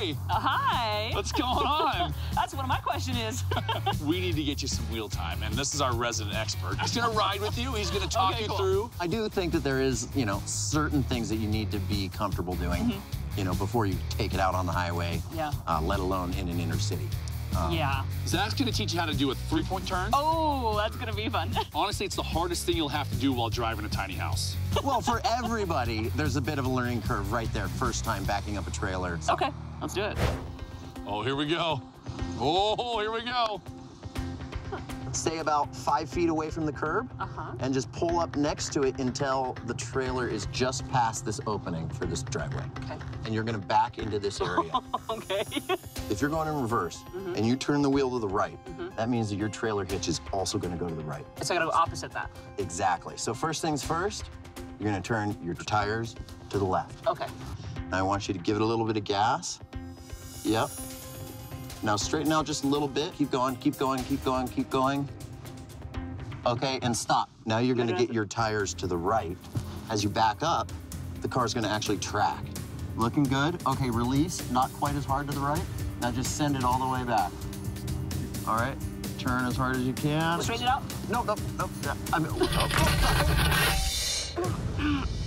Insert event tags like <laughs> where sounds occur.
Hey, Uh, hi. what's going on? <laughs> That's what my question is. <laughs> we need to get you some wheel time, and this is our resident expert. He's gonna ride with you. He's gonna talk Okay, you cool. through. I do think that there is, you know, certain things that you need to be comfortable doing, you know, before you take it out on the highway, Yeah. uh, let alone in an inner city. yeah. Zack's gonna teach you how to do a three-point turn. Oh, that's gonna be fun. <laughs> Honestly, it's the hardest thing you'll have to do while driving a tiny house. well, for everybody, there's a bit of a learning curve right there, first time backing up a trailer. okay, let's do it. Oh, here we go. Oh, here we go. Stay about five feet away from the curb Uh-huh. and just pull up next to it until the trailer is just past this opening for this driveway. Okay. And you're gonna back into this area. <laughs> Okay. if you're going in reverse and you turn the wheel to the right, that means that your trailer hitch is also gonna go to the right. so I gotta go opposite that. Exactly. So first things first, you're gonna turn your tires to the left. Okay. Now I want you to give it a little bit of gas. Yep. Now straighten out just a little bit. Keep going, keep going, keep going, keep going. Okay, and stop. Now you're gonna get your tires to the right. As you back up, the car's gonna actually track. Looking good. Okay, release. Not quite as hard to the right. Now just send it all the way back. All right. Turn as hard as you can. Straighten it out. No, no, no. yeah, I'm, oh, oh. <laughs>